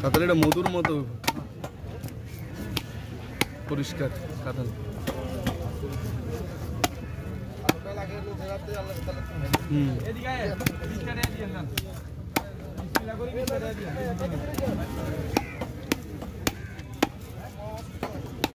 কাঁঠাল এটা মধুর মতো পরিষ্কার কাতাল হুম। এদিকে আয়। বিশটা দিয়ে করে